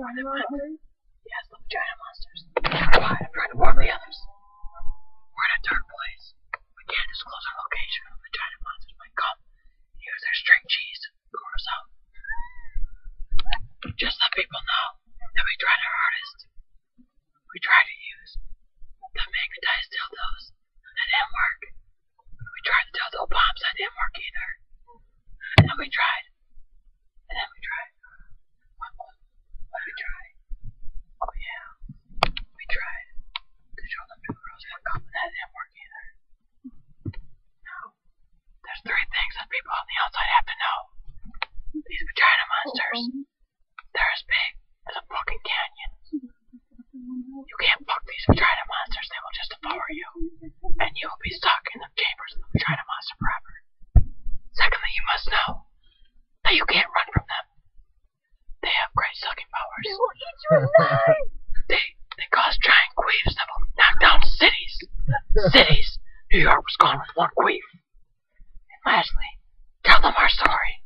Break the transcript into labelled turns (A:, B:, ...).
A: they went. Yes, the vagina monsters. Why? I'm trying to warn the others. We're in a dark place. We can't disclose our location or the vagina monsters might come and use their string cheese to lure us out. Just let people know the outside have to know. These vagina monsters, they're as big as a fucking canyon. You can't fuck these vagina monsters, they will just devour you. And you will be stuck in the chambers of the vagina monster forever. Secondly, you must know that you can't run from them. They have great sucking powers.
B: They will eat you alive.
A: They they cause giant queefs that will knock down cities. Cities. New York was gone with one queef. Tell them our story.